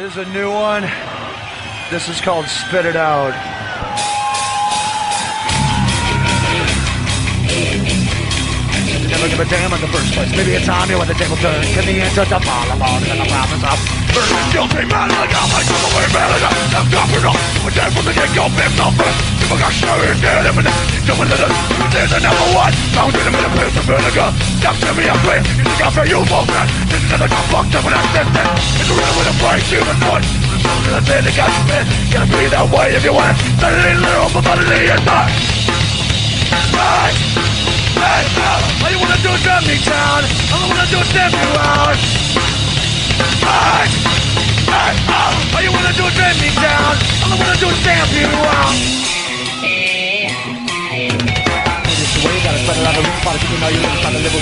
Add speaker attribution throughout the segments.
Speaker 1: This is a new one. This is called Spit It Out. Never give a damn in the first place. Maybe it's on you when the table turns. Can the answer to fall along and the promise of burning guilty man like I'm like I'm away man like I'm comfortable. We're dead from the get-go, big number. People got sure you're dead and doing the there's a number one. Found in a minute place of vinegar. Stop to me, I'm clean. You look out for you, folks, man. This is another fucked up and accepted. It's a real with a price, human one. The thing that got spit. Gonna be that way if you want it. Let it in literal, but let it in your thought. Right. Hey, uh, all you wanna do is drive me down. All I wanna do is stamp you out. Hey, hey, uh, all you wanna do is drive me down. All I wanna do is stamp you out.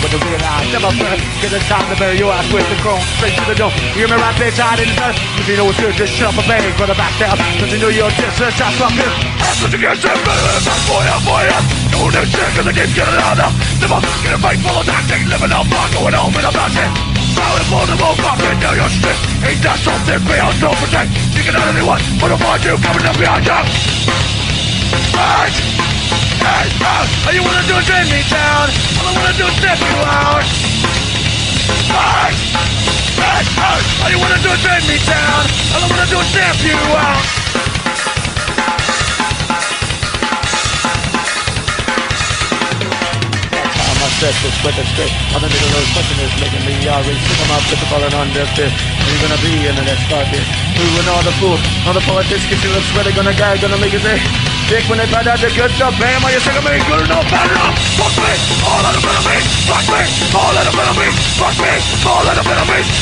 Speaker 1: With the real eye. Step up first, cause it's time to bury your ass with the chrome straight to the door. You hear me right, bitch? I didn't know. If you know what's good, just shut up and bang the back down. Cause you know you're just a shot from here. What you get, better than that boy, boy, no new shit cause the game's getting out Live up, get a fight full of tactics Living up, not going home in a basket and vulnerable, fucking know your shit Ain't that something beyond no protect You can have anyone, but if I do, coming up behind you Right! Hey, all you do is drain me down I you out Right! Hey, uh, all you wanna do is drain me down All I wanna do is stamp you out set this with a straight on the middle of pushing is making me always sick of my difficult and underfit. Who you gonna be in the next party? Who and all the fools, all the politics, get you looks where they gonna gag, gonna make you say, Dick when they find out the good stuff, bam, are you sick of me? Good enough, bad enough, fuck me, all of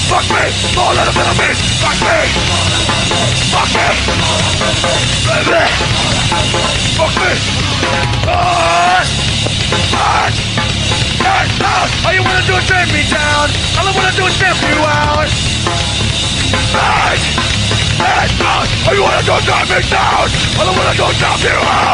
Speaker 1: fuck me, all of the bit of me, fuck me, fuck me, fuck me, ah, ah. All you wanna do is turn me down. All I wanna do is stamp you out. Hey, hey, all you wanna do is turn me down. All I wanna do is stamp you out.